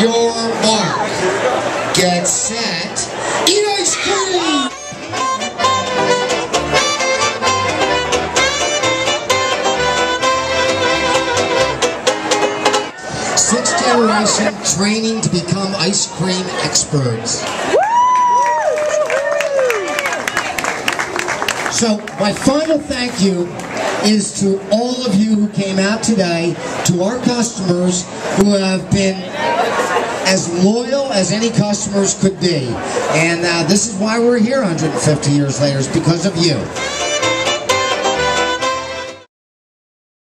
your mark. Get set. Eat ice cream! Sixth generation training to become ice cream experts. So my final thank you is to all of you who came out today, to our customers who have been as loyal as any customers could be. And uh, this is why we're here 150 years later, is because of you.